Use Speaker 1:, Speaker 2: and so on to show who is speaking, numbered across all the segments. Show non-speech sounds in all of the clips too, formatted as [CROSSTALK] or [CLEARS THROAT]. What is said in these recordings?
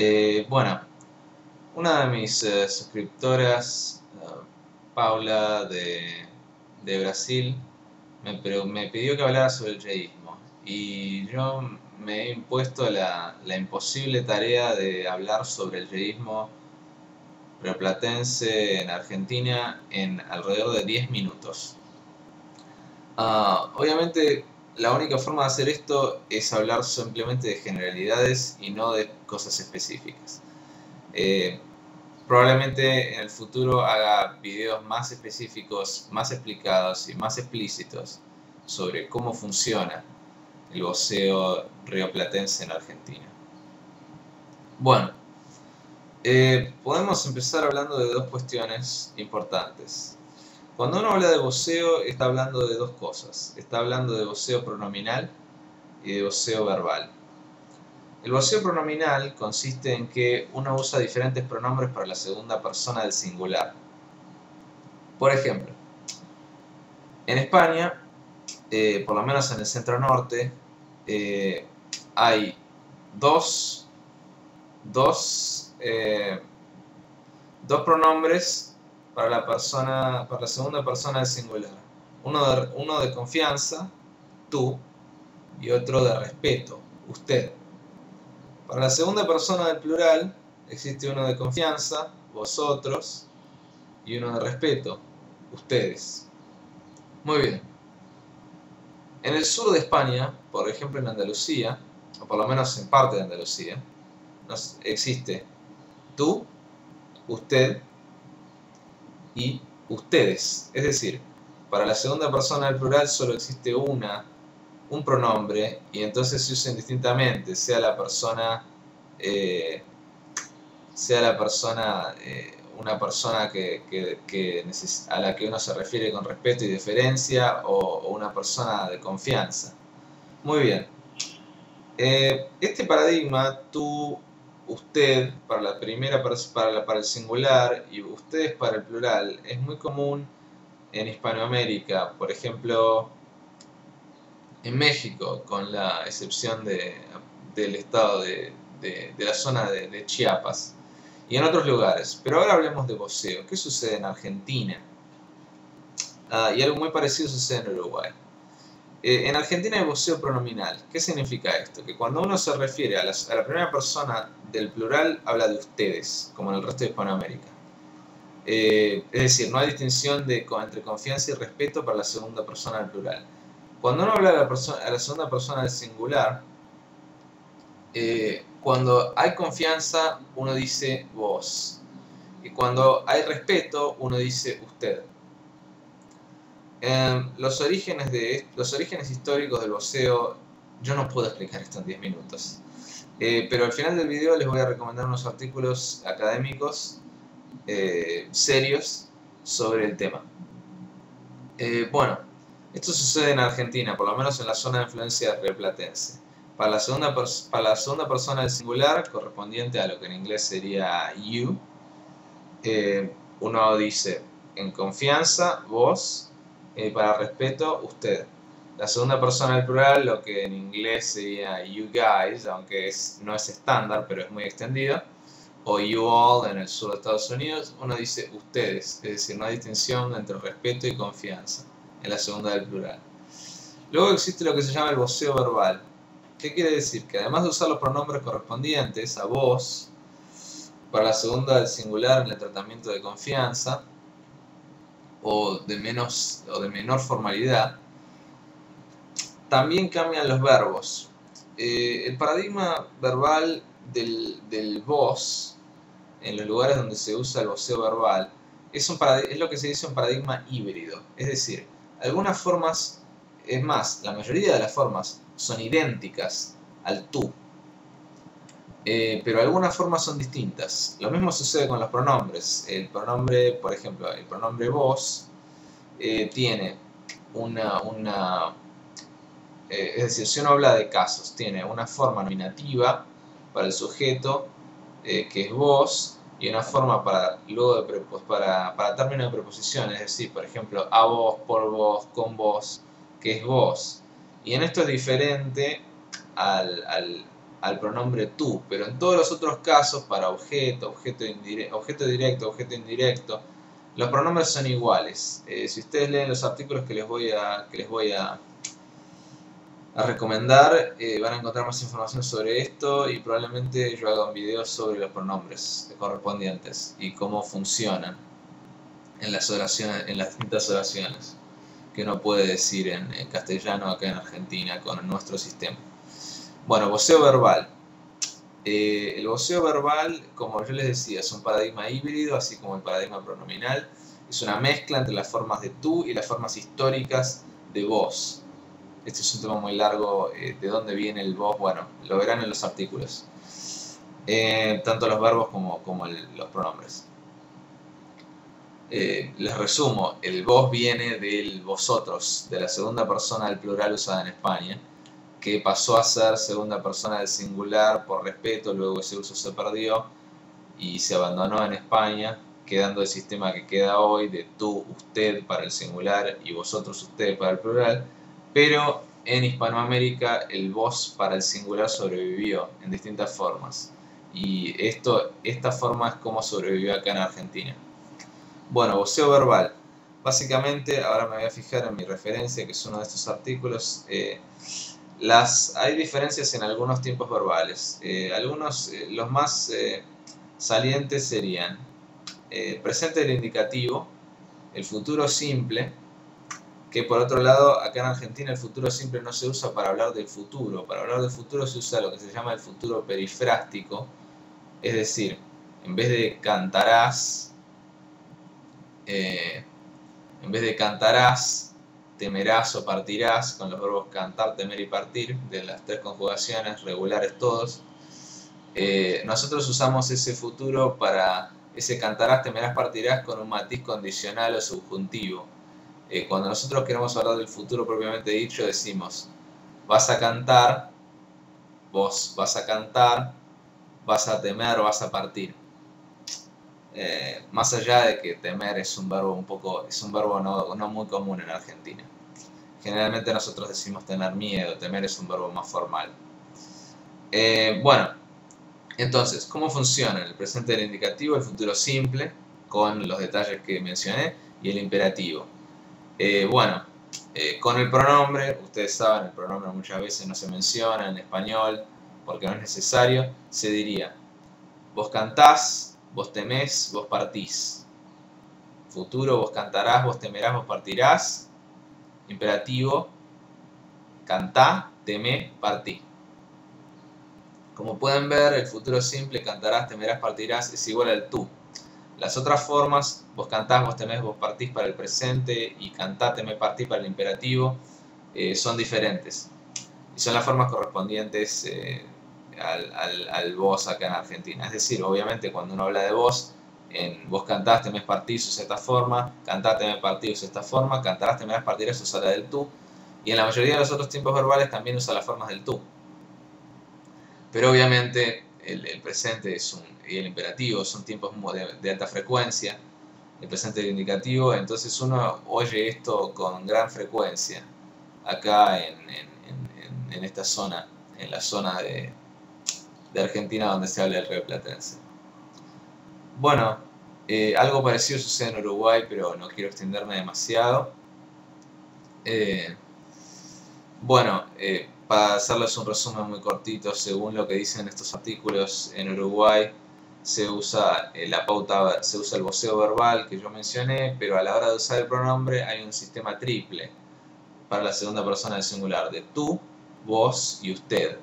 Speaker 1: Eh, bueno, una de mis eh, suscriptoras, eh, Paula de, Brasil, me, pidió que hablara sobre el yeísmo y yo me he impuesto la, imposible tarea de hablar sobre el yeísmo rioplatense en Argentina en alrededor de 10 minutos. Ah, obviamente la única forma de hacer esto es hablar simplemente de generalidades y no de cosas específicas. Eh, probablemente en el futuro haga videos más específicos, más explicados y más explícitos sobre cómo funciona el voceo rioplatense en Argentina. Bueno, eh, podemos empezar hablando de dos cuestiones importantes. Cuando uno habla de voceo, está hablando de dos cosas. Está hablando de voceo pronominal y de voceo verbal. El voceo pronominal consiste en que uno usa diferentes pronombres para la segunda persona del singular. Por ejemplo, en España, eh, por lo menos en el centro norte, eh, hay dos, dos, eh, dos pronombres para la persona, para la segunda persona del singular. Uno de, uno de confianza, tú, y otro de respeto, usted. Para la segunda persona del plural existe uno de confianza, vosotros, y uno de respeto, ustedes. Muy bien. En el sur de España, por ejemplo en Andalucía, o por lo menos en parte de Andalucía, existe tú, usted, y ustedes. Es decir, para la segunda persona del plural solo existe una, un pronombre, y entonces se usa indistintamente, sea la persona, eh, sea la persona, eh, una persona que, a la que uno se refiere con respeto y deferencia, o, una persona de confianza. Muy bien. Eh, este paradigma, tú usted para la primera para, para el singular y ustedes para el plural es muy común en Hispanoamérica, por ejemplo en México, con la excepción de, del estado de, la zona de, Chiapas y en otros lugares. Pero ahora hablemos de voceo. ¿Qué sucede en Argentina? Ah, y algo muy parecido sucede en Uruguay. Eh, en Argentina hay voceo pronominal. ¿Qué significa esto? Que cuando uno se refiere a, la primera persona del plural, habla de ustedes, como en el resto de Hispanoamérica. Eh, es decir, no hay distinción de, entre confianza y respeto para la segunda persona del plural. Cuando uno habla a la, segunda persona del singular, eh, cuando hay confianza, uno dice vos. Y cuando hay respeto, uno dice usted. Em, los, orígenes de, los orígenes históricos del voceo, yo no puedo explicar esto en 10 minutos. Eh, pero al final del video les voy a recomendar unos artículos académicos eh, serios sobre el tema. Eh, bueno, esto sucede en Argentina, por lo menos en la zona de influencia rioplatense. Para la, segunda para la segunda persona del singular, correspondiente a lo que en inglés sería you, uno dice en confianza, vos, eh, para respeto, usted. La segunda persona del plural, lo que en inglés sería you guys, aunque es, no es estándar, pero es muy extendido, o you all en el sur de Estados Unidos, uno dice ustedes, es decir, no hay distinción entre respeto y confianza en la segunda del plural. Luego existe lo que se llama el voceo verbal. ¿Qué quiere decir? Que además de usar los pronombres correspondientes a vos, para la segunda del singular en el tratamiento de confianza, o de, menos, o de menor formalidad, también cambian los verbos. Eh, el paradigma verbal del, del voz, en los lugares donde se usa el voceo verbal, es, un es lo que se dice un paradigma híbrido. Es decir, algunas formas, es más, la mayoría de las formas son idénticas al tú, eh, pero algunas formas son distintas. Lo mismo sucede con los pronombres. El pronombre, por ejemplo, el pronombre vos eh, tiene una, una eh, es decir, si uno habla de casos, tiene una forma nominativa para el sujeto, que es vos, y una forma para, luego de para, para término de preposición, es decir, por ejemplo, a vos, por vos, con vos, que es vos. Y en esto es diferente al al pronombre tú, pero en todos los otros casos, para objeto, objeto, objeto directo, objeto indirecto, los pronombres son iguales. Eh, si ustedes leen los artículos que les voy a, que les voy a, a recomendar, eh, van a encontrar más información sobre esto y probablemente yo haga un video sobre los pronombres correspondientes y cómo funcionan en las oraciones, en las distintas oraciones que uno puede decir en, en castellano acá en Argentina con nuestro sistema. Bueno, voceo verbal. Eh, el voceo verbal, como yo les decía, es un paradigma híbrido, así como el paradigma pronominal. Es una mezcla entre las formas de tú y las formas históricas de vos. Este es un tema muy largo, eh, de dónde viene el vos, bueno, lo verán en los artículos. Eh, tanto los verbos como, los pronombres. les resumo, el vos viene del vosotros, de la segunda persona del plural usada en España que pasó a ser segunda persona del singular por respeto, luego ese uso se perdió y se abandonó en España, quedando el sistema que queda hoy de tú, usted para el singular y vosotros, usted para el plural, pero en Hispanoamérica el vos para el singular sobrevivió en distintas formas y esto, esta forma es como sobrevivió acá en Argentina. Bueno, voceo verbal. Básicamente, ahora me voy a fijar en mi referencia, que es uno de estos artículos. Eh, las, hay diferencias en algunos tiempos verbales. Eh, algunos, eh, los más eh, salientes serían presente del indicativo, el futuro simple, que por otro lado, acá en Argentina el futuro simple no se usa para hablar del futuro. Para hablar del futuro se usa lo que se llama el futuro perifrástico, es decir, en vez de cantarás, en vez de cantarás, temerás o partirás, con los verbos cantar, temer y partir, de las tres conjugaciones regulares todos. Eh, nosotros usamos ese futuro para ese cantarás, temerás, partirás con un matiz condicional o subjuntivo. Eh, cuando nosotros queremos hablar del futuro propiamente dicho, decimos, vas a cantar, vos vas a cantar, vas a temer, vas a partir. Eh, más allá de que temer es un verbo un poco, es un verbo no, no, muy común en Argentina. Generalmente nosotros decimos tener miedo, temer es un verbo más formal. Eh, bueno, entonces, ¿cómo funciona el presente del indicativo, el futuro simple, con los detalles que mencioné, y el imperativo? Eh, bueno, con el pronombre, ustedes saben, el pronombre muchas veces no se menciona en español porque no es necesario, se diría, vos cantás, vos temés, vos partís. Futuro, vos cantarás, vos temerás, vos partirás. Imperativo, cantá, temé, partí. Como pueden ver, el futuro simple, cantarás, temerás, partirás, es igual al tú. Las otras formas, vos cantás, vos temés, vos partís para el presente y cantá, temé, partí para el imperativo, eh, son diferentes. Y son las formas correspondientes eh, al, al, al vos acá en Argentina. Es decir, obviamente cuando uno habla de vos, en vos cantaste, me partís, usa esta forma, cantaste, me partís, usa esta forma, cantarás, me partir, eso usa la del tú. Y en la mayoría de los otros tiempos verbales también usa las formas del tú. Pero obviamente el, el presente es un, y el imperativo son tiempos de, de alta frecuencia, el presente y el indicativo, entonces uno oye esto con gran frecuencia acá en, en, en, en esta zona, en la zona de, de Argentina donde se habla el río platense. Bueno, eh, algo parecido sucede en Uruguay, pero no quiero extenderme demasiado. Eh, bueno, eh, para hacerles un resumen muy cortito, según lo que dicen estos artículos, en Uruguay se usa la pauta, se usa el voceo verbal que yo mencioné, pero a la hora de usar el pronombre hay un sistema triple para la segunda persona del singular, de tú, vos y usted.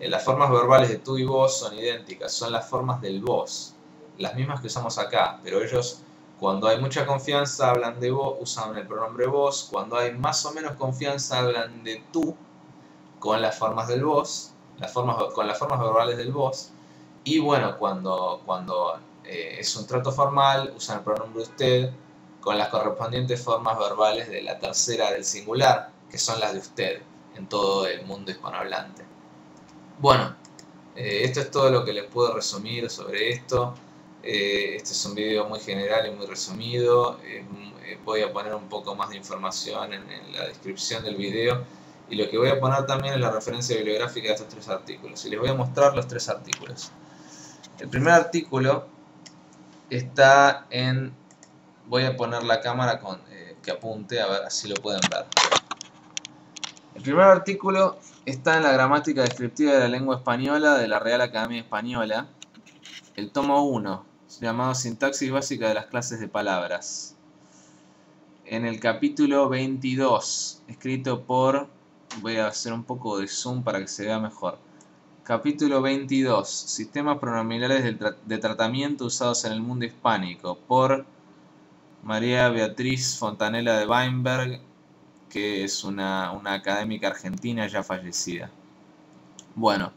Speaker 1: Eh, las formas verbales de tú y vos son idénticas, son las formas del vos, las mismas que usamos acá, pero ellos cuando hay mucha confianza hablan de vos, usan el pronombre vos, cuando hay más o menos confianza hablan de tú con las formas del vos, las formas, con las formas verbales del vos, y bueno, cuando, cuando eh, es un trato formal usan el pronombre usted con las correspondientes formas verbales de la tercera del singular, que son las de usted en todo el mundo hispanohablante. Bueno, eh, esto es todo lo que les puedo resumir sobre esto. Eh, este es un video muy general y muy resumido. Eh, voy a poner un poco más de información en, la descripción del video. Y lo que voy a poner también es la referencia bibliográfica de estos tres artículos. Y les voy a mostrar los tres artículos. El primer artículo está en... Voy a poner la cámara con que apunte, a ver, así lo pueden ver. El primer artículo está en la gramática descriptiva de la lengua española de la Real Academia Española, el tomo 1, llamado Sintaxis básica de las clases de palabras. En el capítulo 22, escrito por voy a hacer un poco de zoom para que se vea mejor. Capítulo 22. Sistemas pronominales de, tratamiento usados en el mundo hispánico. Por María Beatriz Fontanela de Weinberg, que es una, académica argentina ya fallecida. Bueno,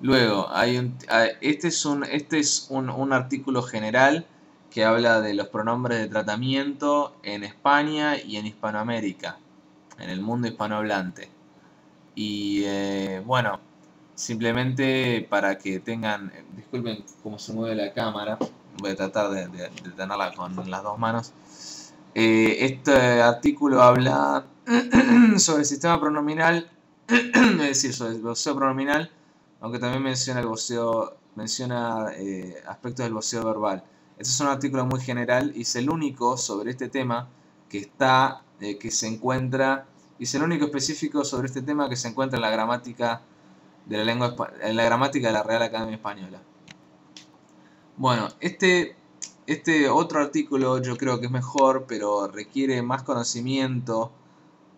Speaker 1: luego, hay este es, un, este es un artículo general que habla de los pronombres de tratamiento en España y en Hispanoamérica, en el mundo hispanohablante. Y eh, bueno, simplemente para que tengan, disculpen cómo se mueve la cámara, voy a tratar de, tenerla con las dos manos. Eh, este artículo habla [CLEARS THROAT] sobre el sistema pronominal, [CLEARS THROAT] es decir, sobre el voceo pronominal, aunque también menciona el voceo, menciona eh, aspectos del voceo verbal. Este es un artículo muy general y es el único sobre este tema que está, que se encuentra y es el único específico sobre este tema que se encuentra en la gramática de la lengua en la gramática de la Real Academia Española. Bueno, este, este otro artículo yo creo que es mejor, pero requiere más conocimiento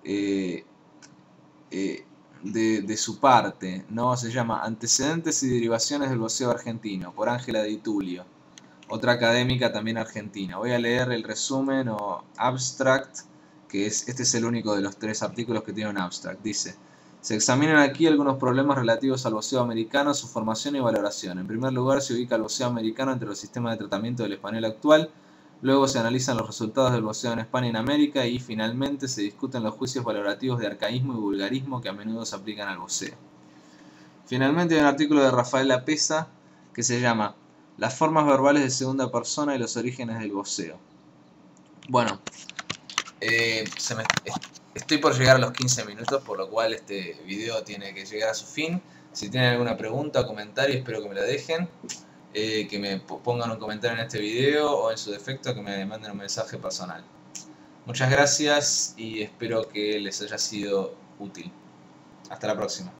Speaker 1: eh, eh, de, su parte, ¿no? Se llama Antecedentes y derivaciones del voceo argentino, por Ángela Di Tulio, otra académica también argentina. Voy a leer el resumen o abstract que es, este es el único de los tres artículos que tiene un abstract. Dice, se examinan aquí algunos problemas relativos al voceo americano, su formación y valoración. En primer lugar, se ubica el voceo americano entre los sistemas de tratamiento del español actual, luego se analizan los resultados del voceo en España y en América y finalmente se discuten los juicios valorativos de arcaísmo y vulgarismo que a menudo se aplican al voceo. Finalmente hay un artículo de Rafael Lapesa que se llama Las formas verbales de segunda persona y los orígenes del voceo. Bueno, eh, estoy por llegar a los 15 minutos, por lo cual este video tiene que llegar a su fin. Si tienen alguna pregunta o comentario, espero que me la dejen. Eh, que me pongan un comentario en este video o en su defecto que me manden un mensaje personal. Muchas gracias y espero que les haya sido útil. Hasta la próxima.